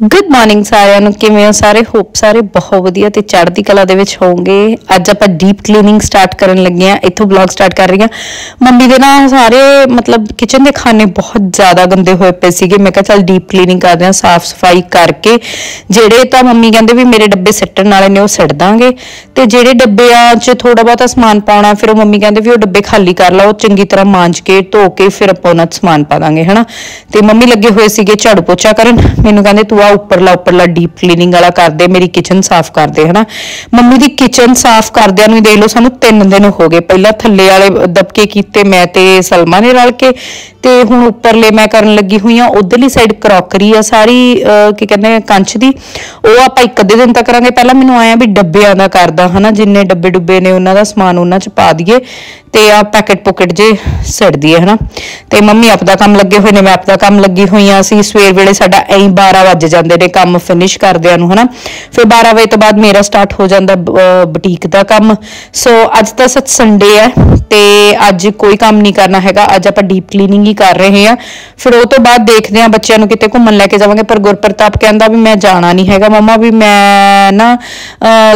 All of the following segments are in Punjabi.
ਗੁੱਡ ਮਾਰਨਿੰਗ ਸਾਰਿਆਂ ਨੂੰ, ਕਿਵੇਂ ਹੋ ਸਾਰੇ? ਹੋਪ ਸਾਰੇ ਬਹੁਤ ਵਧੀਆ ਤੇ ਚੜ੍ਹਦੀ ਕਲਾ ਦੇ ਵਿੱਚ ਹੋਵੋਗੇ। ਅੱਜ ਆਪਾਂ ਡੀਪ ਕਲੀਨਿੰਗ ਸਟਾਰਟ ਕਰਨ ਲੱਗੇ ਆ ਇੱਥੋਂ ਬਲੌਗ ਸਟਾਰਟ ਕਰ ਰਹੀ ਆ ਮੰਮੀ ਦੇ ਨਾ ਸਾਰੇ, ਮਤਲਬ ਕਿਚਨ ਦੇ ਖਾਨੇ ਬਹੁਤ ਜ਼ਿਆਦਾ ਗੰਦੇ ਹੋਏ ਪਏ ਸੀਗੇ। ਮੈਂ ਕਿਹਾ ਚੱਲ ਡੀਪ ਕਲੀਨਿੰਗ ਕਰਦੇ ਆ ਸਾਫ਼ ਸਫ਼ਾਈ ਕਰਕੇ। ਜਿਹੜੇ ਤਾਂ ਮੰਮੀ ਕਹਿੰਦੇ ਵੀ ਮੇਰੇ ਡੱਬੇ ਸਿੱਟਣ ਵਾਲੇ ਨੇ, ਉਹ ਸੱਟ ਦਾਂਗੇ। ਤੇ ਜਿਹੜੇ ਡੱਬਿਆਂ 'ਚ ਥੋੜਾ ਬਹੁਤਾ ਸਮਾਨ ਪਾਉਣਾ, ਫਿਰ ਉਹ ਮੰਮੀ ਕਹਿੰਦੇ ਵੀ ਉਹ ਡੱਬੇ ਖਾਲੀ ਕਰ ਲਓ, ਚੰਗੀ ਤਰ੍ਹਾਂ ਮਾਂਜ ਕੇ, ਧੋ ਕੇ, ਫਿਰ ਆਪਾਂ ਉਹਨਾਂ 'ਚ ਸਮਾਨ ਪਾ ਦਾਂਗੇ, ਹਨਾ? ਤੇ ਮੰਮੀ ਲੱਗੇ ਹੋਏ ਸੀਗੇ ਝਾੜੂ ਪੋਚਾ ਕਰਨ। ਮੈਨੂੰ ਕਹਿੰਦੇ ਤੂੰ ਆ ਉੱਪਰਲਾ ਉੱਪਰਲਾ ਡੀਪ ਕਲੀਨਿੰਗ ਵਾਲਾ ਕਰਦੇ, ਮੇਰੀ ਕਿਚਨ ਸਾਫ਼ ਕਰਦੇ, ਹਨਾ? ਮੰਮੀ ਦੀ ਕਿਚਨ ਸਾਫ਼ ਕਰਦਿਆਂ ਨੂੰ ਹੀ ਦੇਖ ਲਓ, ਸਾਨੂੰ 3 ਦਿਨ ਹੋ ਗਏ। ਪਹਿਲਾਂ ਥੱਲੇ ਵਾਲੇ ਦਬਕੇ ਕੀਤੇ, ਮੈਂ ਤੇ ਸਲਮਾ ਨੇ ਰਲ ਕੇ। ਤੇ ਹੁਣ ਉੱਪਰਲੇ ਮੈਂ ਕਰਨ ਲੱਗੀ ਹੋਈ ਆ ਉਧਰਲੀ ਸਾਈਡ ਕਰੋਕਰੀ ਆ ਸਾਰੀ ਕੀ ਕਹਿੰਦੇ ਕੰਚ ਦੀ। ਉਹ ਆਪਾਂ ਇੱਕ ਅੱਧੇ ਦਿਨ ਤੱਕ ਕਰਾਂਗੇ। ਪਹਿਲਾਂ ਮੈਨੂੰ ਆਇਆ ਵੀ ਡੱਬਿਆਂ ਦਾ ਕਰਦਾ, ਹਨਾ, ਜਿੰਨੇ ਡੱਬੇ ਡੁੱਬੇ ਨੇ ਉਹਨਾਂ ਦਾ ਸਮਾਨ ਉਹਨਾਂ 'ਚ ਪਾ ਦਈਏ ਤੇ ਆ ਪੈਕਟ ਪੋਕਟ ਜੇ ਸੜ ਦਈਏ, ਹਨਾ। ਤੇ ਮੰਮੀ ਆਪਦਾ ਕੰਮ ਲੱਗੇ ਹੋਏ ਨੇ, ਮੈਂ ਆਪਦਾ ਕੰਮ ਲੱਗੀ ਹੋਈ ਆ ਅਸੀਂ ਸਵੇਰ ਵੇਲੇ ਸਾਡਾ ਐਂ 12 ਵਜ ਜਾਂਦੇ ਨੇ ਕੰਮ ਫਿਨਿਸ਼ ਕਰਦਿਆਂ ਨੂੰ, ਹਨਾ। ਫਿਰ 12 ਵਜੇ ਤੋਂ ਬਾਅਦ ਮੇਰਾ ਸਟਾਰਟ ਹੋ ਜਾਂਦਾ ਬੁਟੀਕ ਦਾ ਕੰਮ। ਸੋ ਅੱਜ ਤਾਂ ਸੱਚ ਸੰਡੇ ਹੈ ਤੇ ਅੱਜ ਕੋਈ ਕੰਮ ਨਹੀਂ ਕਰਨਾ ਹੈਗਾ। ਅੱਜ ਆਪਾਂ ਡੀਪ ਕਲੀਨਿੰਗ ਹੀ ਕਰ ਰਹੇ ਆ। ਫਿਰ ਉਹ ਤੋਂ ਬਾਅਦ ਦੇਖਦੇ ਆ ਬੱਚਿਆਂ ਨੂੰ ਕਿਤੇ ਘੁੰਮਣ ਲੈ ਕੇ ਜਾਵਾਂਗੇ। ਪਰ ਗੁਰਪ੍ਰਤਾਪ ਕਹਿੰਦਾ ਵੀ ਮੈਂ ਜਾਣਾ ਨਹੀਂ ਹੈਗਾ ਮਮਾ, ਵੀ ਮੈਂ ਨਾ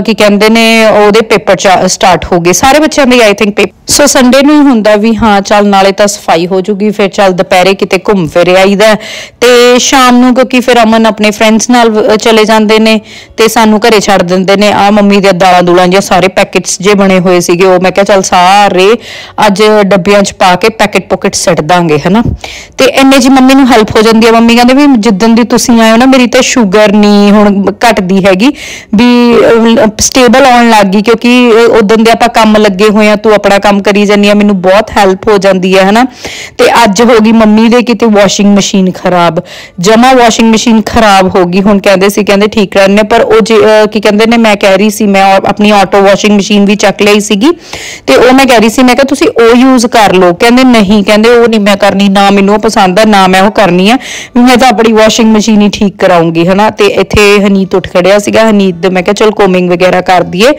ਕੀ ਕਹਿੰਦੇ ਨੇ, ਉਹਦੇ ਪੇਪਰ ਸਟਾਰਟ ਹੋ ਗਏ। ਸਾਰੇ ਬੱਚਿਆਂ ਦੇ ਆਈ ਥਿੰਕ ਸੋ ਸੰਡੇ ਨੂੰ ਹੀ ਹੁੰਦਾ ਵੀ ਹਾਂ, ਚੱਲ ਨਾਲੇ ਤਾਂ ਸਫ਼ਾਈ ਹੋ ਜੂਗੀ, ਫਿਰ ਚੱਲ ਦੁਪਹਿਰੇ ਕਿਤੇ ਘੁੰਮ ਫਿਰ ਆਈਦਾ ਹੈ। ਤੇ ਸ਼ਾਮ ਨੂੰ ਕਿਉਂਕਿ ਫਿਰ ਅਮਨ ਆਪਣੇ ਫਰੈਂਡਸ ਨਾਲ ਚਲੇ ਜਾਂਦੇ ਨੇ ਤੇ ਸਾਨੂੰ ਘਰੇ ਛੱਡ ਦਿੰਦੇ ਨੇ। ਆ ਮੰਮੀ ਦੇ ਦਾਲਾਂ ਦੂਲਾਂ ਜਾਂ ਸਾਰੇ ਪੈਕੇਟਸ ਜੇ ਬਣੇ ਹੋਏ ਸੀਗੇ, ਉਹ ਮੈਂ ਕਿਹਾ ਚੱਲ ਸਾਰੇ ਅੱਜ ਡੱਬਿਆਂ 'ਚ ਪਾ ਕੇ ਪੈਕੇਟ ਪੋਕਟ ਸੱਟ ਦਾਂਗੇ। ਹਨਾ ਤੇ ਇੰਨੇ ਜੀ ਮੰਮੀ ਨੂੰ ਹੈਲਪ ਹੋ ਜਾਂਦੀ ਹੈ ਮੰਮੀ ਕਹਿੰਦੇ ਵੀ ਜਿੱਦਣ ਦੀ ਤੁਸੀਂ ਆਏ ਹੋ ਨਾ ਮੇਰੀ ਤਾਂ ਸ਼ੂਗਰ ਨਹੀਂ ਹੁਣ ਘਟਦੀ ਹੈਗੀ। ਵੀ ਸਟੇਬਲ ਆਉਣ ਲੱਗ ਗਈ ਕਿਉਂਕਿ ਉਦੋਂ ਦੇ ਆਪਾਂ ਕੰਮ ਲੱਗੇ ਹੋਏ ਆ ਤੂੰ ਆਪਣਾ ਕੰਮ ਕਰੀ ਜਾਂਦੀ ਆ ਮੈਨੂੰ ਬਹੁਤ ਹੈਲਪ ਹੋ ਜਾਂਦੀ ਹੈ ਹਨਾ ਤੇ ਅੱਜ ਹੋ ਗਈ ਮੰਮੀ ਦੇ ਕਿਤੇ ਵਾਸ਼ਿੰਗ ਮਸ਼ੀਨ ਖਰਾਬ। ਜਮਾ ਵਾਸ਼ਿੰਗ ਮਸ਼ੀਨ ਖਰਾਬ ਹੋ ਗਈ। ਹੁਣ ਕਹਿੰਦੇ ਸੀ ਕਹਿੰਦੇ ਠੀਕ ਕਰਨੇ ਪਰ ਉਹ ਜੇ, ਕੀ ਕਹਿੰਦੇ ਨੇ ਮੈਂ ਕਹਿ ਰਹੀ ਸੀ ਮੈਂ ਆਪਣੀ ਆਟੋ ਵਾਸ਼ਿੰਗ ਮਸ਼ੀਨ ਵੀ ਚੱਕ ਲਈ ਸੀਗੀ। ਤੇ ਉਹ ਮੈਂ ਕਹਿ ਰਹੀ ਸੀ ਮੈਂ ਕਿਹਾ ਤੁਸੀਂ ਉਹ ਯੂਜ਼ ਕਰ ਲਓ। ਕਹਿੰਦੇ ਨਹੀਂ ਕਹਿੰਦੇ ਉਹ ਨਹੀਂ ਮੈਂ ਕਰਨੀ, ਨਾ ਮੈਨੂੰ ਉਹ ਪਸੰਦ ਆ, ਨਾ ਮੈਂ ਉਹ ਕਰਨੀ ਆ। ਵੀ ਮੈਂ ਤਾਂ ਆਪਣੀ ਵਾਸ਼ਿੰਗ ਮਸ਼ੀਨ ਹੀ ਠੀਕ ਕਰਾਉਂਗੀ, ਹਨਾ? ਤੇ ਇੱਥੇ ਹਨੀਤ ਉੱਠ ਖੜਿਆ ਸੀਗਾ, ਹਨੀਤ ਦੇ ਮੈਂ ਕਿਹਾ, ਚਲ ਕੋਮਿੰਗ ਵਗੈਰਾ ਕਰ ਦਈਏ।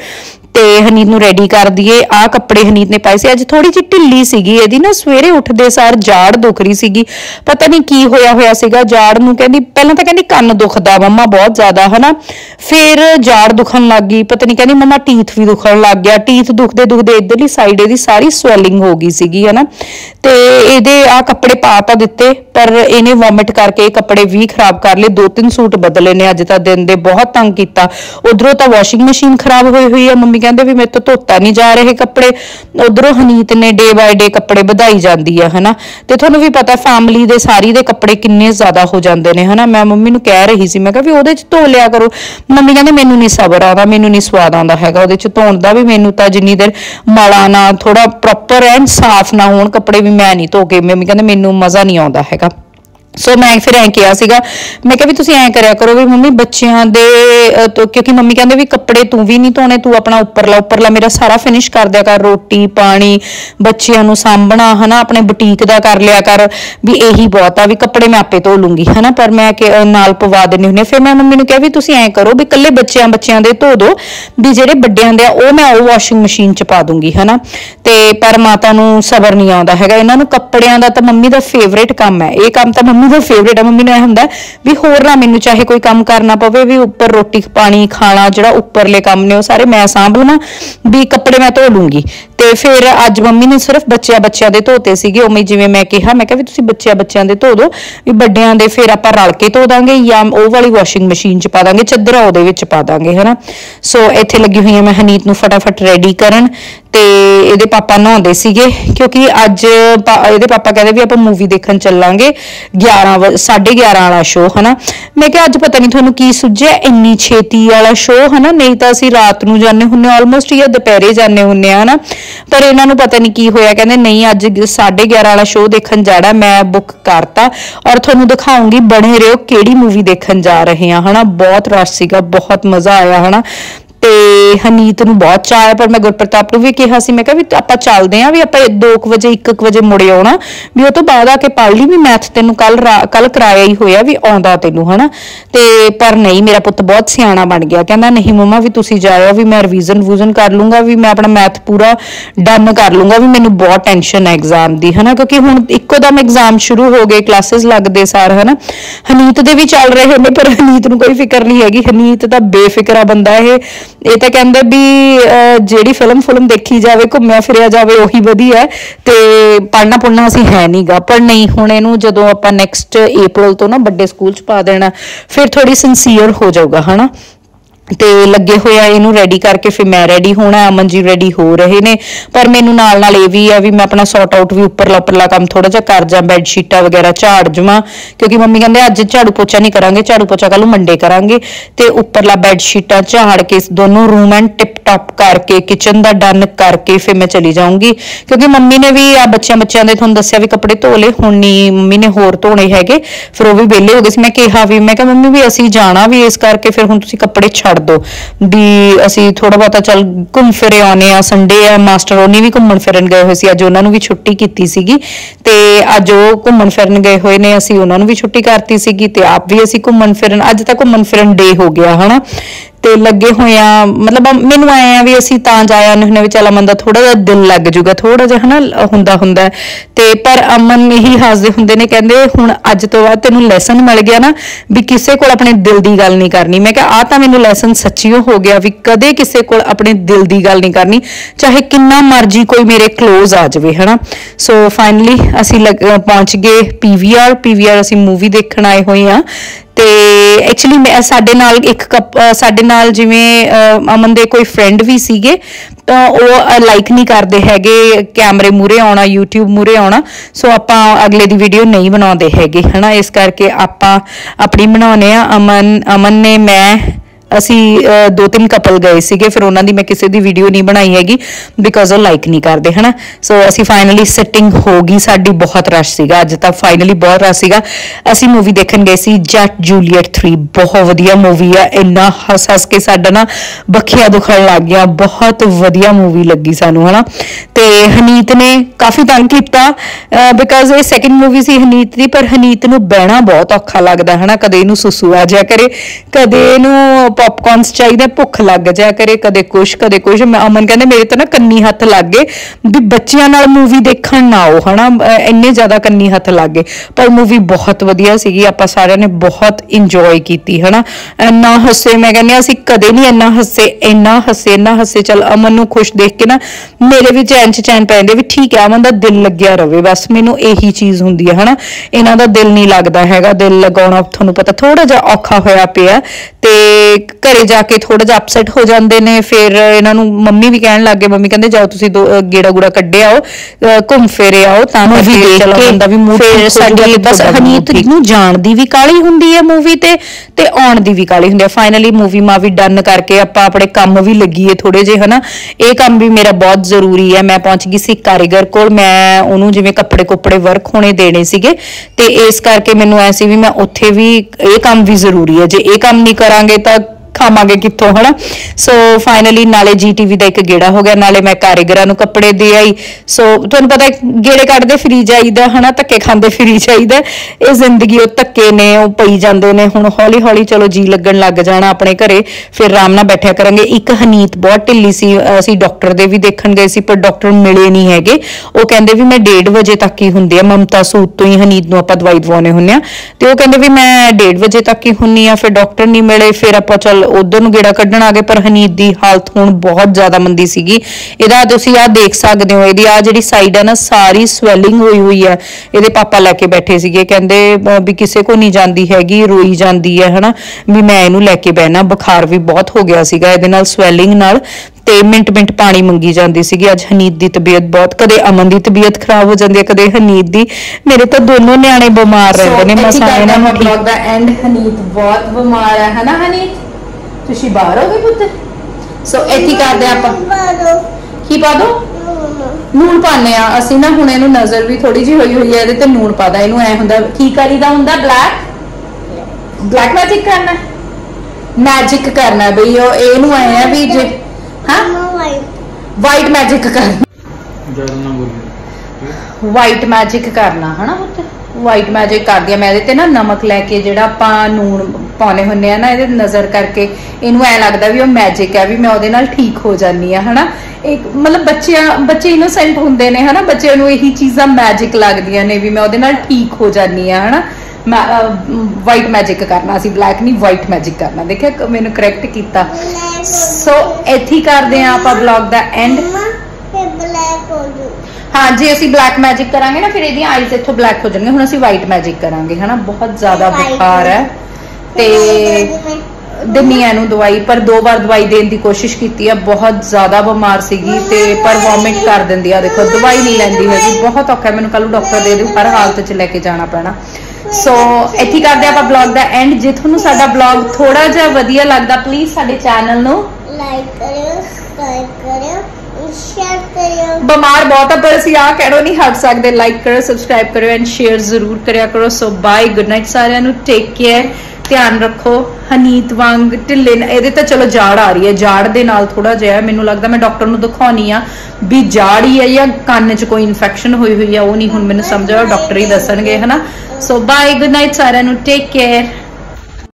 ਤੇ ਹਨੀਤ ਨੂੰ ਰੈਡੀ ਕਰ ਦਈਏ। ਆ ਕੱਪੜੇ ਹਨੀਤ ਨੇ ਪਾਏ ਸੀ। ਅੱਜ ਥੋੜੀ ਜਿਹੀ ਢਿੱਲੀ ਸੀਗੀ ਇਹਦੀ ਨਾ। ਸਵੇਰੇ ਉੱਠਦੇ ਸਾਰ ਜਾੜ ਦੁਖ ਰਹੀ ਸੀਗੀ। ਪਤਾ ਨਹੀਂ ਕੀ ਹੋਇਆ ਹੋਇਆ ਸੀਗਾ। ਜਾੜ ਨੂੰ ਕਹਿੰਦੀ, ਪਹਿਲਾਂ ਤਾਂ ਕਹਿੰਦੀ ਕੰਨ ਦੁਖਦਾ ਮੰਮਾ ਬਹੁਤ ਜ਼ਿਆਦਾ, ਹਨਾ? ਫਿਰ ਜਾੜ ਦੁਖਣ ਲੱਗ ਗਈ। ਪਤਾ ਨਹੀਂ ਕਹਿੰਦੀ ਮੰਮਾ ਟੀਥ ਵੀ ਦੁਖਣ ਲੱਗ ਗਿਆ। ਟੀਥ ਦੁਖਦੇ ਦੁਖਦੇ ਇਧਰਲੀ ਸਾਈਡ ਇਹਦੀ ਸਾਰੀ ਸਵੈਲਿੰਗ ਹੋ ਗਈ ਸੀਗੀ, ਹਨਾ? ਤੇ ਇਹਦੇ ਆ ਕੱਪੜੇ ਪਾ ਤਾਂ ਦਿੱਤੇ, ਪਰ ਇਹਨੇ ਵੋਮਿਟ ਕਰਕੇ ਇਹ ਕੱਪੜੇ ਵੀ ਖਰਾਬ ਕਰ ਲਏ। ਦੋ ਤਿੰਨ ਸੂਟ ਬਦਲੇ ਨੇ ਅੱਜ ਤਾਂ ਦਿਨ ਦੇ। ਬਹੁਤ ਤੰਗ ਕੀਤਾ। ਉਧਰੋਂ ਤਾਂ ਵਾਸ਼ਿੰਗ ਮਸ਼ੀਨ ਖਰਾਬ ਹੋਈ ਹੋਈ ਹੈ ਮੰਮੀ ਕਹਿੰਦੇ ਵੀ ਮੇਰੇ ਤੋਂ ਧੋਤਾ ਨਹੀਂ ਜਾ ਰਹੇ ਕੱਪੜੇ। ਉਧਰੋਂ ਹਨੀਤ ਨੇ ਡੇ ਬਾਏ ਡੇ ਕੱਪੜੇ ਵਧਾਈ ਜਾਂਦੀ ਆ, ਹਨਾ? ਤੇ ਤੁਹਾਨੂੰ ਵੀ ਪਤਾ ਫੈਮਿਲੀ ਦੇ ਸਾਰੀ ਦੇ ਕੱਪੜੇ ਕਿੰਨੇ ਜ਼ਿਆਦਾ ਹੋ ਜਾਂਦੇ ਨੇ, ਹਨਾ? ਮੈਂ ਮੰਮੀ ਨੂੰ ਕਹਿ ਰਹੀ ਸੀ, ਮੈਂ ਕਿਹਾ ਵੀ ਉਹਦੇ 'ਚ ਧੋ ਲਿਆ ਕਰੋ। ਮੰਮੀ ਕਹਿੰਦੇ ਮੈਨੂੰ ਨਹੀਂ ਸਬਰ ਆਉਂਦਾ, ਮੈਨੂੰ ਨਹੀਂ ਸਵਾਦ ਆਉਂਦਾ ਹੈਗਾ ਉਹਦੇ 'ਚ ਧੋਣ ਦਾ ਵੀ। ਮੈਨੂੰ ਤਾਂ ਜਿੰਨੀ ਦੇਰ ਮਲਾ ਨਾ ਥੋੜਾ ਪ੍ਰੋਪਰ ਐਂਡ ਸਾਫ਼ ਨਾ ਹੋਣ ਕੱਪੜੇ ਵੀ ਮੈਂ ਨਹੀਂ ਧੋ ਕੇ, ਮੰਮੀ ਕਹਿੰਦੇ ਮੈਨੂੰ ਮਜ਼ਾ ਨਹੀਂ ਆਉਂਦਾ ਹੈਗਾ। ਸੋ ਮੈਂ ਫਿਰ ਐਂ ਕਿਹਾ ਸੀਗਾ, ਮੈਂ ਕਿਹਾ ਵੀ ਤੁਸੀਂ ਐਂ ਕਰਿਆ ਕਰੋ ਵੀ ਮੰਮੀ ਬੱਚਿਆਂ ਦੇ ਕਿਉਂਕਿ ਮੰਮੀ ਕਹਿੰਦੇ ਵੀ ਕੱਪੜੇ ਤੂੰ ਵੀ ਨਹੀਂ ਧੋਣੇ, ਤੂੰ ਆਪਣਾ ਉੱਪਰਲਾ ਉੱਪਰਲਾ ਮੇਰਾ ਸਾਰਾ ਫਿਨਿਸ਼ ਕਰ ਦਿਆ ਕਰ, ਰੋਟੀ, ਪਾਣੀ, ਬੱਚਿਆਂ ਨੂੰ ਸਾਂਭਣਾ, ਹਨਾ, ਆਪਣੇ ਬੁਟੀਕ ਦਾ ਕਰ ਲਿਆ ਕਰ, ਵੀ ਇਹੀ ਬਹੁਤ ਆ ਵੀ ਕੱਪੜੇ ਮੈਂ ਆਪੇ ਧੋ ਲੂੰਗੀ, ਹਨਾ, ਪਰ ਮੈਂ ਕਿ ਨਾਲ ਪਵਾ ਦਿੰਦੀ ਹੁੰਦੀ ਫਿਰ ਮੈਂ ਮੰਮੀ ਨੂੰ ਕਿਹਾ ਵੀ ਤੁਸੀਂ ਐਂ ਕਰੋ ਵੀ ਇਕੱਲੇ ਬੱਚਿਆਂ ਬੱਚਿਆਂ ਦੇ ਧੋ ਦੋ, ਵੀ ਜਿਹੜੇ ਵੱਡਿਆਂ ਦੇ ਆ, ਉਹ ਮੈਂ ਉਹ ਵਾਸ਼ਿੰਗ ਮਸ਼ੀਨ 'ਚ ਪਾ ਦੂੰਗੀ, ਹਨਾ। ਤੇ ਪਰ ਮਾਤਾ ਨੂੰ ਸਬਰ ਨਹੀਂ ਆਉਂਦਾ ਹੈਗਾ, ਇਹਨਾਂ ਨੂੰ ਕੱਪੜਿਆਂ ਦਾ ਤਾਂ ਮੰਮੀ ਦਾ ਫੇਵਰੇਟ ਕੰਮ ਹੈ, ਇਹ ਕੰਮ ਤਾਂ ਮੰਮੀ ਦਾ ਫੇਵਰੇਟ ਹੈ ਮੰਮੀ ਨੂੰ ਇਹ ਹੁੰਦਾ ਵੀ ਹੋਰ ਨਾ ਮੈਨੂੰ ਚਾਹੇ ਕੋਈ ਕੰਮ ਕਰਨਾ ਪਵੇ, ਵੀ ਉੱਪਰ ਰੋਟੀ, ਪਾਣੀ, ਖਾਣਾ ਜਿਹੜਾ ਉੱਪਰਲੇ ਕੰਮ ਨੇ ਉਹ ਸਾਰੇ ਮੈਂ ਸਾਂਭ ਲਵਾਂ, ਵੀ ਕੱਪੜੇ ਮੈਂ ਧੋ ਲੂੰਗੀ। ਤੇ ਫਿਰ ਅੱਜ ਮੰਮੀ ਨੇ ਸਿਰਫ ਬੱਚਿਆਂ ਬੱਚਿਆਂ ਦੇ ਧੋਤੇ ਸੀਗੇ। ਉਵੇਂ ਜਿਵੇਂ ਮੈਂ ਕਿਹਾ ਮੈਂ ਕਿਹਾ ਵੀ ਤੁਸੀਂ ਬੱਚਿਆਂ ਬੱਚਿਆਂ ਦੇ ਧੋ ਦਿਓ, ਵੀ ਵੱਡਿਆਂ ਦੇ ਫਿਰ ਆਪਾਂ ਰਲ ਕੇ ਧੋ ਦਾਂਗੇ ਜਾਂ ਉਹ ਵਾਲੀ ਵਾਸ਼ਿੰਗ ਮਸ਼ੀਨ 'ਚ ਪਾ ਦਾਂਗੇ, ਚੱਦਰਾਂ ਉਹਦੇ ਵਿੱਚ ਪਾ ਦਾਂਗੇ, ਹਨਾ। ਸੋ ਇੱਥੇ ਲੱਗੀ ਹੋਈ ਹਾਂ ਮੈਂ ਹਨੀਤ ਨੂੰ ਫਟਾਫਟ ਰੈਡੀ ਕਰਨ। ਤੇ ਇਹਦੇ ਪਾਪਾ ਨਹਾਉਂਦੇ ਸੀਗੇ, ਕਿਉਂਕਿ ਅੱਜ ਇਹਦੇ ਪਾਪਾ ਕਹਿੰਦੇ ਵੀ ਆਪਾਂ ਮੂਵੀ ਦੇਖਣ ਚੱਲਾਂਗੇ 11 11:30 ਵਾਲਾ ਸ਼ੋਅ ਹਨਾ। ਮੈਂ ਕਿਹਾ ਅੱਜ ਪਤਾ ਨਹੀਂ ਤੁਹਾਨੂੰ ਕੀ ਸੁੱਝਿਆ, ਇੰਨੀ ਛੇਤੀ ਵਾਲਾ ਸ਼ੋਅ ਹਨਾ, ਨਹੀਂ ਤਾਂ ਅਸੀਂ ਰਾਤ ਨੂੰ ਜਾਂਦੇ ਹੁੰਨੇ ਆਲਮੋਸਟ ਜਾਂ ਦੁਪਹਿਰੇ ਜਾਂਦੇ ਹੁੰਨੇ ਆ ਹਨਾ। ਪਰ ਇਹਨਾਂ ਨੂੰ ਪਤਾ ਨਹੀਂ ਕੀ ਹੋਇਆ, ਕਹਿੰਦੇ ਨਹੀਂ, ਅੱਜ 11:30 ਵਾਲਾ ਸ਼ੋਅ ਦੇਖਣ ਜਾਣਾ ਮੈਂ ਬੁੱਕ ਕਰਤਾ ਔਰ ਤੁਹਾਨੂੰ ਦਿਖਾਉਂਗੀ, ਬਣੇ ਰਹੋ ਕਿਹੜੀ ਮੂਵੀ ਦੇਖਣ ਜਾ ਰਹੇ ਆ ਹਨਾ। ਬਹੁਤ ਰਸ਼ ਸੀਗਾ, ਬਹੁਤ ਮਜ਼ਾ ਆਇਆ, ਹਨਾ। ਤੇ ਹਨੀਤ ਨੂੰ ਬਹੁਤ ਚਾਅ ਹੈ ਪਰ ਮੈਂ ਗੁਰਪ੍ਰਤਾਪ ਨੂੰ ਵੀ ਕਿਹਾ ਸੀ, ਮੈਂ ਕਿਹਾ ਵੀ ਆਪਾਂ ਚੱਲਦੇ ਆਂ ਵੀ ਆਪਾਂ 2 ਵਜੇ 1 ਵਜੇ ਮੁੜੇ ਆਉਣਾ, ਵੀ ਉਹ ਤੋਂ ਬਾਅਦ ਆ ਕੇ ਪੜ੍ਹ ਲਈ ਵੀ ਮੈਥ ਤੈਨੂੰ ਕੱਲ ਕੱਲ ਕਰਾਇਆ ਹੀ ਹੋਇਆ ਵੀ ਆਉਂਦਾ ਤੈਨੂੰ, ਹਨਾ? ਤੇ ਪਰ ਨਹੀਂ, ਮੇਰਾ ਪੁੱਤ ਬਹੁਤ ਸਿਆਣਾ ਬਣ ਗਿਆ, ਕਹਿੰਦਾ ਨਹੀਂ ਮਮਾ, ਵੀ ਤੁਸੀਂ ਜਾਇਓ, ਵੀ ਮੈਂ ਰਿਵੀਜ਼ਨ ਵੂਜ਼ਨ ਕਰ ਲੂੰਗਾ, ਵੀ ਮੈਂ ਆਪਣਾ ਮੈਥ ਪੂਰਾ ਡਨ ਕਰ ਲੂੰਗਾ, ਵੀ ਮੈਨੂੰ ਬਹੁਤ ਟੈਨਸ਼ਨ ਹੈ ਐਗਜ਼ਾਮ ਦੀ, ਹਨਾ? ਕਿਉਂਕਿ ਹੁਣ ਇੱਕੋ ਦਮ ਐਗਜ਼ਾਮ ਸ਼ੁਰੂ ਹੋ ਗਏ ਕਲਾਸਿਸ ਲੱਗਦੇ ਸਾਰ, ਹਨਾ? ਹਨੀਤ ਦੇ ਵੀ ਚੱਲ ਰਹੇ ਨੇ, ਪਰ ਹਨੀਤ ਨੂੰ ਕੋਈ ਫਿਕਰ ਨਹੀਂ ਹੈਗੀ, ਹਨੀਤ ਤਾਂ ਬੇਫਿਕਰਾ ਬੰਦਾ ਇਹ ਇਹ ਤਾਂ ਕਹਿੰਦੇ ਵੀ ਜਿਹੜੀ ਫਿਲਮ ਫਿਲਮ ਦੇਖੀ ਜਾਵੇ, ਘੁੰਮਿਆ ਫਿਰਿਆ ਜਾਵੇ, ਉਹੀ ਵਧੀਆ ਤੇ ਪੜਨਾ ਪੜਨਾ ਅਸੀਂ ਹੈ ਨਹੀਂਗਾ ਪਰ ਨਹੀਂ, ਹੁਣ ਇਹਨੂੰ ਜਦੋਂ ਆਪਾਂ ਨੈਕਸਟ April ਤੋਂ ਨਾ ਵੱਡੇ ਸਕੂਲ ਚ ਪਾ ਦੇਣਾ, ਫਿਰ ਥੋੜੀ ਸਿੰਸੀਅਰ ਹੋ ਜਾਊਗਾ, ਹਨਾ? ਤੇ ਲੱਗੇ ਹੋਇਆ ਇਹਨੂੰ ਰੈਡੀ ਕਰਕੇ ਫਿਰ ਮੈਂ ਰੈਡੀ ਹੋਣਾ, ਅਮਨ ਜੀ ਰੈਡੀ ਹੋ ਰਹੇ ਨੇ। ਪਰ ਮੈਨੂੰ ਨਾਲ ਨਾਲ ਇਹ ਵੀ ਆ ਵੀ ਮੈਂ ਆਪਣਾ ਸੌਟ ਆਊਟ ਵੀ ਉੱਪਰਲਾ ਉੱਪਰਲਾ ਕੰਮ ਥੋੜਾ ਜਿਹਾ ਕਰ ਜਾਂ ਬੈੱਡ ਸ਼ੀਟਾਂ ਵਗੈਰਾ ਝਾੜ ਜਵਾਂ ਕਿਉਂਕਿ ਮੰਮੀ ਕਹਿੰਦੇ ਅੱਜ ਝਾੜੂ ਪੋਚਾ ਨਹੀਂ ਕਰਾਂਗੇ, ਝਾੜੂ ਪੋਚਾ ਕੱਲ ਨੂੰ ਮੰਡੇ ਕਰਾਂਗੇ। ਤੇ ਉੱਪਰਲਾ ਬੈੱਡ ਸ਼ੀਟਾਂ ਝਾੜ ਕੇ ਦੋਨੋਂ ਰੂਮ ਐਂਡ ਟਿਪ ਟਾਪ ਕਰਕੇ ਕਿਚਨ ਦਾ ਡਨ ਕਰਕੇ ਫਿਰ ਮੈਂ ਚਲੀ ਜਾਊਂਗੀ। ਕਿਉਂਕਿ ਮੰਮੀ ਨੇ ਵੀ ਆ ਬੱਚਿਆਂ ਬੱਚਿਆਂ ਦੇ ਤੁਹਾਨੂੰ ਦੱਸਿਆ ਵੀ ਕੱਪੜੇ ਧੋ ਲਏ ਹੁਣ ਨਹੀਂ ਮੰਮੀ ਨੇ ਹੋਰ ਧੋਣੇ ਹੈਗੇ, ਫਿਰ ਉਹ ਵੀ ਵਿਹਲੇ ਹੋ ਗਏ ਸੀ। ਮੈਂ ਕਿਹਾ ਵੀ, ਮੈਂ ਕਿਹਾ ਮੰਮੀ ਵੀ ਅਸੀਂ ਜਾਣਾ ਵੀ ਇਸ ਕਰਕੇ ਫਿਰ ਹੁਣ ਤੁਸੀਂ ਕੱਪੜੇ ਛੱਡ ਦੋ। ਵੀ ਅਸੀਂ ਥੋੜਾ ਬਹੁਤਾ ਚੱਲ ਘੁੰਮ ਫਿਰੇ ਆਉਨੇ ਆ ਸੰਡੇ ਆ, ਮਾਸਟਰ ਉਹਨੀ ਵੀ ਘੁੰਮਣ ਫਿਰਨ ਗਏ ਹੋਏ ਸੀ। ਅੱਜ ਉਹਨਾਂ ਨੂੰ ਵੀ ਛੁੱਟੀ ਕੀਤੀ ਸੀਗੀ ਤੇ ਅੱਜ ਉਹ ਘੁੰਮਣ ਫਿਰਨ ਗਏ ਹੋਏ ਨੇ, ਅਸੀਂ ਉਹਨਾਂ ਨੂੰ ਵੀ ਛੁੱਟੀ ਕਰਤੀ ਸੀਗੀ ਤੇ ਆਪ ਵੀ ਅਸੀਂ ਘੁੰਮਣ ਫਿਰਨ, ਅੱਜ ਤਾਂ ਘੁੰਮਣ ਫਿਰਨ ਡੇ ਹੋ ਗਿਆ, ਹਨਾ? ਤੇ ਲੱਗੇ ਹੋਏ ਆ, ਮਤਲਬ ਮੈਨੂੰ ਆਏ ਆ ਵੀ ਅਸੀਂ ਤਾਂ ਜਾਇਆ ਨਹੀਂ ਵੀ ਚੱਲ ਅਮਨ ਦਾ ਥੋੜਾ ਜਿਹਾ ਦਿਲ ਲੱਗ ਜੂਗਾ ਥੋੜਾ ਜਿਹਾ ਹਨਾ ਹੁੰਦਾ ਹੁੰਦਾ ਤੇ ਪਰ ਅਮਨ ਇਹੀ ਹੱਸਦੇ ਹੁੰਦੇ ਨੇ, ਕਹਿੰਦੇ ਹੁਣ ਅੱਜ ਤੋਂ ਬਾਅਦ ਤੈਨੂੰ ਲੈਸਨ ਮਿਲ ਗਿਆ ਨਾ ਵੀ ਕਿਸੇ ਕੋਲ ਆਪਣੇ ਦਿਲ ਦੀ ਗੱਲ ਨਹੀਂ ਕਰਨੀ। ਮੈਂ ਕਿਹਾ ਆ ਤਾਂ ਮੈਨੂੰ ਲੈਸਨ ਸੱਚੀਓ ਹੋ ਗਿਆ ਵੀ ਕਦੇ ਕਿਸੇ ਕੋਲ ਆਪਣੇ ਦਿਲ ਦੀ ਗੱਲ ਨਹੀਂ ਕਰਨੀ, ਚਾਹੇ ਕਿੰਨਾ ਮਰਜ਼ੀ ਕੋਈ ਮੇਰੇ ਕਲੋਜ਼ ਆ ਜਾਵੇ, ਹਨਾ। ਸੋ ਫਾਈਨਲੀ ਅਸੀਂ ਪਹੁੰਚ ਗਏ ਪੀਵੀਆਰ ਪੀਵੀਆਰ ਅਸੀਂ ਮੂਵੀ ਦੇਖਣ ਆਏ ਹੋਏ ਆ ਤੇ ਐਕਚੁਅਲੀ ਮੈਂ ਸਾਡੇ ਨਾਲ ਇੱਕ ਸਾਡੇ ਨਾਲ ਜਿਵੇਂ ਅਮਨ ਦੇ ਕੋਈ ਫਰੈਂਡ ਵੀ ਸੀਗੇ, ਤਾਂ ਉਹ ਲਾਈਕ ਨਹੀਂ ਕਰਦੇ ਹੈਗੇ, ਕੈਮਰੇ ਮੂਰੇ ਆਉਣਾ, YouTube ਮੂਰੇ ਆਉਣਾ ਸੋ ਆਪਾਂ ਅਗਲੇ ਦੀ ਵੀਡੀਓ ਨਹੀਂ ਬਣਾਉਂਦੇ ਹੈਗੇ, ਹਨਾ? ਇਸ ਕਰਕੇ ਆਪਾਂ ਆਪਣੀ ਬਣਾਉਨੇ ਆ ਅਮਨ ਅਮਨ ਨੇ ਮੈਂ ਅਸੀਂ ਦੋ ਤਿੰਨ ਕਪਲ ਗਏ ਸੀਗੇ, ਫਿਰ ਉਹਨਾਂ ਦੀ ਮੈਂ ਕਿਸੇ ਦੀ ਵੀਡੀਓ ਨਹੀਂ ਬਣਾਈ ਹੈਗੀ ਬਿਕੋਜ਼ ਉਹ ਲਾਈਕ ਨਹੀਂ ਕਰਦੇ, ਹਨਾ? ਸੋ ਅਸੀਂ ਫਾਈਨਲੀ ਸਿਟਿੰਗ ਹੋ ਗਈ, ਸਾਡੀ ਬਹੁਤ ਰਸ਼ ਸੀਗਾ, ਅੱਜ ਤਾਂ ਫਾਈਨਲੀ ਬਹੁਤ ਰਸ਼ ਸੀਗਾ। ਅਸੀਂ ਮੂਵੀ ਦੇਖਣ ਗਏ ਸੀ ਜੱਟ ਜੂਲੀਅਟ 3 ਬਹੁਤ ਵਧੀਆ ਮੂਵੀ ਆ, ਇੰਨਾ ਹੱਸ ਹੱਸ ਕੇ ਸਾਡਾ ਨਾ ਬਖਿਆ ਦੁਖਣ ਲੱਗ ਗਿਆ, ਬਹੁਤ ਵਧੀਆ ਮੂਵੀ ਲੱਗੀ ਸਾਨੂੰ, ਹਨਾ? ਤੇ ਹਨੀਤ ਨੇ ਕਾਫੀ ਤੰਗ ਕੀਤਾ ਬਿਕਾਜ਼ ਇਹ ਸੈਕਿੰਡ ਮੂਵੀ ਸੀ ਹਨੀਤ ਦੀ, ਪਰ ਹਨੀਤ ਨੂੰ ਬਹਿਣਾ ਬਹੁਤ ਔਖਾ ਲੱਗਦਾ, ਹਨਾ? ਕਦੇ ਇਹਨੂੰ ਸੁਸੂ ਆ ਜਾ ਕਰੇ, ਕਦੇ ਇਹਨੂੰ ਪੌਪਕਾਰਨਸ ਚਾਹੀਦਾ, ਭੁੱਖ ਲੱਗ ਜਾਇਆ ਕਰੇ, ਕਦੇ ਕੁਛ ਕਦੇ ਕੁਛ। ਮੈਂ ਅਮਨ ਕਹਿੰਦੇ, ਮੇਰੇ ਤਾਂ ਨਾ ਕੰਨੀ ਹੱਥ ਲੱਗ ਗਏ, ਵੀ ਬੱਚਿਆਂ ਨਾਲ ਮੂਵੀ ਦੇਖਣ ਨਾ ਆਓ, ਹਨਾ? ਇੰਨੇ ਜ਼ਿਆਦਾ ਕੰਨੀ ਹੱਥ ਲੱਗ ਗਏ। ਪਰ ਮੂਵੀ ਬਹੁਤ ਵਧੀਆ ਸੀਗੀ, ਆਪਾਂ ਸਾਰਿਆਂ ਨੇ ਬਹੁਤ ਇੰਜੋਏ ਕੀਤੀ, ਹਨਾ? ਇੰਨਾ ਹੱਸੇ, ਮੈਂ ਕਹਿੰਦੀ ਅਸੀਂ ਕਦੇ ਨਹੀਂ ਇੰਨਾ ਹੱਸੇ ਇੰਨਾ ਹੱਸੇ ਇੰਨਾ ਹੱਸੇ। ਚਲ ਅਮਨ ਨੂੰ ਖੁਸ਼ ਦੇਖ ਕੇ ਨਾ, ਮੇਰੇ ਵੀ ਚੈਨ ਚ ਚੈਨ ਪੈਂਦੇ ਵੀ ਠੀਕ ਹੈ, ਅਮਨ ਦਾ ਦਿਲ ਲੱਗਿਆ ਰਵੇ, ਬਸ ਮੈਨੂੰ ਇਹੀ ਚੀਜ਼ ਹੁੰਦੀ ਹੈ, ਹਨਾ? ਇਹਨਾਂ ਦਾ ਦਿਲ ਨਹੀਂ ਲੱਗਦਾ ਹੈਗਾ, ਦਿਲ ਲਗਾਉਣਾ ਤੁਹਾਨੂੰ ਪਤਾ ਥੋੜਾ ਜਿਹਾ ਔਖਾ ਹੋਇਆ ਪਿਆ। ਤੇ ਘਰੇ ਜਾ ਕੇ ਥੋੜਾ ਜਿਹਾ ਅਪਸੈਟ ਹੋ ਜਾਂਦੇ ਨੇ ਫਿਰ ਇਹਨਾਂ ਨੂੰ ਮੰਮੀ ਵੀ ਕਹਿਣ ਲੱਗੇ ਮੰਮੀ ਕਹਿੰਦੇ ਜਾਓ ਤੁਸੀਂ ਗੇੜਾ ਗੁੜਾ ਕੱਢੇ ਆਓ ਘੁੰਮ ਫੇਰੇ ਆਓ ਤਾਂ ਮੂਵੀ ਚਲੋ ਬੰਦਾ ਵੀ ਮੂਡ ਫਿਰ ਸਾਡੀ ਬਸ ਹਨੀਤ ਨੂੰ ਜਾਣ ਦੀ ਵੀ ਕਾਲੀ ਹੁੰਦੀ ਹੈ ਮੂਵੀ ਤੇ ਤੇ ਆਉਣ ਦੀ ਵੀ ਕਾਲੀ ਹੁੰਦੀ ਹੈ। ਫਾਈਨਲੀ ਮੂਵੀ ਮਾ ਵੀ ਡਨ ਕਰਕੇ ਆਪਾਂ ਆਪਣੇ ਕੰਮ ਵੀ ਲੱਗੀਏ ਥੋੜੇ ਜੇ ਹਨਾ? ਇਹ ਕੰਮ ਵੀ ਮੇਰਾ ਬਹੁਤ ਜ਼ਰੂਰੀ ਹੈ। ਮੈਂ ਪਹੁੰਚ ਗਈ ਸੀ ਕਾਰੀਗਰ ਕੋਲ ਮੈਂ ਉਹਨੂੰ ਜਿਵੇਂ ਕੱਪੜੇ ਕੁੱਪੜੇ ਵਰਕ ਹੋਣੇ ਦੇਣੇ ਸੀਗੇ ਤੇ ਇਸ ਕਰਕੇ ਮੈਨੂੰ ਐ ਸੀ ਵੀ ਮੈਂ ਉੱਥੇ ਵੀ ਇਹ ਕੰਮ ਵੀ ਜ਼ਰੂਰੀ ਹੈ। ਜੇ ਇਹ ਕੰਮ ਨਹੀਂ ਕਰਾਂਗੇ ਤਾਂ ਖਾਵਾਂਗੇ ਕਿੱਥੋਂ, ਹਨਾ? ਸੋ ਫਾਈਨਲੀ ਨਾਲੇ ਜੀਟੀਵੀ ਦਾ ਇੱਕ ਗੇੜਾ ਹੋ ਗਿਆ, ਨਾਲੇ ਮੈਂ ਕਾਰੀਗਰਾਂ ਨੂੰ ਕੱਪੜੇ ਦੇ ਆਈ। ਸੋ ਤੁਹਾਨੂੰ ਪਤਾ ਗੇੜੇ ਕੱਢਦੇ ਫਰੀ ਜਾਈਦਾ, ਹਨਾ? ਧੱਕੇ ਖਾਂਦੇ ਫਰੀ ਜਾਈਦਾ। ਇਹ ਜ਼ਿੰਦਗੀ ਉਹ ਧੱਕੇ ਨੇ, ਉਹ ਪਈ ਜਾਂਦੇ ਨੇ। ਹੁਣ ਹੌਲੀ ਹੌਲੀ ਚਲੋ ਜੀ ਲੱਗਣ ਲੱਗ ਜਾਣਾ ਆਪਣੇ ਘਰੇ, ਫਿਰ ਆਰਾਮ ਨਾਲ ਬੈਠਿਆ ਕਰਾਂਗੇ। ਇੱਕ ਹਨੀਤ ਬਹੁਤ ਢਿੱਲੀ ਸੀ, ਅਸੀਂ ਡਾਕਟਰ ਦੇ ਵੀ ਦੇਖਣ ਗਏ ਸੀ, ਪਰ ਡਾਕਟਰ ਮਿਲੇ ਨਹੀਂ ਹੈਗੇ। ਉਹ ਕਹਿੰਦੇ ਵੀ ਮੈਂ 1:30 ਵਜੇ ਤੱਕ ਹੀ ਹੁੰਦੀ ਆ, ਮਮਤਾ ਸੂਤ ਤੋਂ ਹੀ ਹਨੀਤ ਨੂੰ ਆਪਾਂ ਦਵਾਈ ਦਵਾਉਣੇ ਹੁੰਨੇ ਆ। ਤੇ ਉਹ ਕਹਿੰਦੇ ਵੀ ਮੈਂ 1:30 ਵਜੇ ਤੱਕ ਹੀ ਹੁੰਨੀ ਆ, ਫਿਰ ਡਾਕਟਰ ਨਹੀਂ ਮਿਲੇ, ਫਿਰ ਆਪਾਂ ਚੱਲ ਉਧਰ ਨੂੰ ਗੇੜਾ ਕੱਢਣ ਆ ਗਏ ਪਰ ਹਨੀਤ ਦੀ ਹਾਲਤ ਹੁਣ ਬਹੁਤ ਜ਼ਿਆਦਾ ਮੰਦੀ ਸੀਗੀ। ਇਹਦਾ ਤੁਸੀਂ ਆ ਦੇਖ ਸਕਦੇ ਹੋ ਇਹਦੀ ਆ ਜਿਹੜੀ ਸਾਈਡ ਹੈ ਨਾ ਸਾਰੀ ਸਵੈਲਿੰਗ ਹੋਈ ਹੋਈ ਹੈ। ਇਹਦੇ ਪਾਪਾ ਲੈ ਕੇ ਬੈਠੇ ਸੀਗੇ ਕਹਿੰਦੇ ਵੀ ਕਿਸੇ ਕੋ ਨਹੀਂ ਜਾਂਦੀ ਹੈਗੀ ਰੋਈ ਜਾਂਦੀ ਹੈ ਹਨਾ? ਵੀ ਮੈਂ ਇਹਨੂੰ ਲੈ ਕੇ ਬਹਿਣਾ ਬੁਖਾਰ ਵੀ ਬਹੁਤ ਹੋ ਗਿਆ ਸੀਗਾ ਇਹਦੇ ਨਾਲ ਸਵੈਲਿੰਗ ਨਾਲ ਤੇ ਮਿੰਟ ਮਿੰਟ ਪਾਣੀ ਮੰਗੀ ਜਾਂਦੀ ਸੀਗੀ। ਅੱਜ ਹਨੀਤ ਦੀ ਤਬੀਅਤ ਬਹੁਤ ਕਦੇ ਅਮਨ ਦੀ ਤਬੀਅਤ ਖਰਾਬ ਹੋ ਜਾਂਦੀ ਹੈ ਕਦੇ ਹਨੀਤ ਦੀ। ਮੇਰੇ ਤਾਂ ਦੋਨੋਂ ਨਿਆਣੇ ਬਿਮਾਰ ਰਹਿੰਦੇ ਨੇ ਮਸਾਂ ਇਹਨਾਂ ਨੂੰ ਠੀਕ ਦਾ ਐਂਡ ਹਨੀਤ ਬਹੁਤ ਬਿਮਾਰ ਹੈ ਹਨਾ ਹਨੀਤ? ਤੁਸੀਂ ਬਾਹਰ ਹੋ ਗਏ ਪੁੱਤ? ਸੋ ਇੱਥੇ ਕਰਦੇ ਆਪਾਂ। ਕੀ ਪਾ ਦੋ? ਨੂਨ ਪਾਣੇ ਆ ਅਸੀਂ ਨਾ ਹੁਣ ਇਹਨੂੰ ਨਜ਼ਰ ਵੀ ਥੋੜੀ ਜੀ ਹੋਈ ਹੋਈ ਹੈ ਇਹਦੇ ਤੇ ਨੂਨ ਪਾਦਾ ਇਹਨੂੰ ਐ ਹੁੰਦਾ ਕੀ ਕਰੀਦਾ ਹੁੰਦਾ? ਬਲੈਕ ਬਲੈਕ ਮੈਜਿਕ ਕਰਨਾ? ਮੈਜਿਕ ਕਰਨਾ ਬਈ ਉਹ ਇਹਨੂੰ ਆਏ ਆ ਵੀ ਜੇ ਹਾਂ? ਵਾਈਟ ਮੈਜਿਕ ਕਰਨਾ। ਜ਼ਿਆਦਾ ਨਾ ਬੋਲੀ ਵਾਈਟ ਮੈਜਿਕ ਕਰਨਾ ਹਨਾ ਪੁੱਤ? ਵਾਈਟ ਮੈਜਿਕ ਕਰਦੀ ਆ। ਮੈਂ ਇਹਦੇ ਤੇ ਨਾ ਨਮਕ ਲੈ ਕੇ ਜਿਹੜਾ ਆਪਾਂ ਨੂਣ ਪਾਉਨੇ ਹੁੰਨੇ ਆ ਨਾ ਇਹਦੇ ਨਜ਼ਰ ਕਰਕੇ ਇਹਨੂੰ ਐ ਲੱਗਦਾ ਵੀ ਉਹ ਮੈਜਿਕ ਹੈ ਵੀ ਮੈਂ ਉਹਦੇ ਨਾਲ ਠੀਕ ਹੋ ਜਾਨੀ ਆ ਹਨਾ? ਇੱਕ ਮਤਲਬ ਬੱਚਿਆਂ ਬੱਚੇ ਇਨੋਸੈਂਟ ਹੁੰਦੇ ਨੇ ਹਨਾ? ਬੱਚਿਆਂ ਨੂੰ ਇਹੀ ਚੀਜ਼ਾਂ ਮੈਜਿਕ ਲੱਗਦੀਆਂ ਨੇ ਵੀ ਮੈਂ ਉਹਦੇ ਨਾਲ ਠੀਕ ਹੋ ਜਾਨੀ ਆ ਹਨਾ? ਵਾਈਟ ਮੈਜਿਕ ਕਰਨਾ ਸੀ ਬਲੈਕ ਨਹੀਂ ਵਾਈਟ ਮੈਜਿਕ ਕਰਨਾ। ਦੇਖਿਆ ਮੈਨੂੰ ਕਰੈਕਟ ਕੀਤਾ। ਸੋ ਇੱਥੇ ਕਰਦੇ ਆ ਆਪਾਂ ਬਲੌਗ ਦਾ ਐਂਡ ਹਾਂ ਜੇ ਅਸੀਂ ਬਲੈਕ ਮੈਜਿਕ ਕਰਾਂਗੇ ਨਾ ਫਿਰ ਇਹਦੀਆਂ ਆਈਜ਼ ਇੱਥੋਂ ਬਲੈਕ ਹੋ ਜਾਣਗੀਆਂ। ਹੁਣ ਅਸੀਂ ਵਾਈਟ ਮੈਜਿਕ ਕਰਾਂਗੇ ਹਨਾ? ਬਹੁਤ ਜ਼ਿਆਦਾ ਬੁਖਾਰ ਹੈ। ਤੇ ਦਿੰਨੀ ਆ ਇਹਨੂੰ ਦਵਾਈ ਪਰ ਦੋ ਵਾਰ ਦਵਾਈ ਦੇਣ ਦੀ ਕੋਸ਼ਿਸ਼ ਕੀਤੀ ਆ। ਬਹੁਤ ਜ਼ਿਆਦਾ ਬਿਮਾਰ ਸੀਗੀ ਤੇ ਪਰ ਵੋਮਿਟ ਕਰ ਦਿੰਦੀ ਆ। ਦੇਖੋ ਦਵਾਈ ਨਹੀਂ ਲੈਂਦੀ ਹੈਗੀ। ਬਹੁਤ ਔਖਾ ਮੈਨੂੰ ਕੱਲ ਨੂੰ ਡਾਕਟਰ ਦੇ ਦਿਓ। ਹਰ ਹਾਲਤ 'ਚ ਲੈ ਕੇ ਜਾਣਾ ਪੈਣਾ। ਸੋ ਇੱਥੇ ਕਰਦੇ ਆਪਾਂ ਬਲੌਗ ਦਾ ਐਂਡ ਜੇ ਤੁਹਾਨੂੰ ਸਾਡਾ ਬਲੌਗ ਥੋੜਾ ਜਿਹਾ ਵਧੀਆ ਲੱਗਦਾ ਪਲੀਜ਼ ਸਾਡੇ ਚੈਨਲ ਨੂੰ ਲਾਈਕ ਕਰਿਓ ਸਬਸਕ੍ਰਾਈਬ ਕਰਿਓ ਸ਼ੇਅਰ ਬਿਮਾਰ ਬਹੁਤ ਆ, ਪਰ ਅਸੀਂ ਆ ਕਹਿਣੋਂ ਨਹੀਂ ਹਟ ਸਕਦੇ। ਲਾਈਕ ਕਰੋ ਸਬਸਕ੍ਰਾਈਬ ਕਰੋ ਐਂਡ ਸ਼ੇਅਰ ਜ਼ਰੂਰ ਕਰਿਆ ਕਰੋ। ਸੋ ਬਾਏ ਗੁੱਡ ਨਾਈਟ ਸਾਰਿਆਂ ਨੂੰ। ਟੇਕ ਕੇਅਰ ਧਿਆਨ ਰੱਖੋ। ਹਨੀਤ ਵਾਂਗ ਢਿੱਲੇ ਇਹਦੇ ਤਾਂ ਚਲੋ ਜਾੜ ਆ ਰਹੀ ਹੈ। ਜਾੜ ਦੇ ਨਾਲ ਥੋੜਾ ਜਿਹਾ ਮੈਨੂੰ ਲੱਗਦਾ ਮੈਂ ਡਾਕਟਰ ਨੂੰ ਦਿਖਾਉਣੀ ਆ ਵੀ ਜਾੜ ਹੀ ਹੈ ਜਾਂ ਕੰਨ 'ਚ ਕੋਈ ਇਨਫੈਕਸ਼ਨ ਹੋਈ ਹੋਈ ਆ, ਉਹ ਨਹੀਂ ਹੁਣ ਮੈਨੂੰ ਸਮਝ ਆ ਡਾਕਟਰ ਹੀ ਦੱਸਣਗੇ, ਹਨਾ? ਸੋ ਬਾਏ ਗੁੱਡ ਨਾਈਟ ਸਾਰਿਆਂ ਨੂੰ। Take care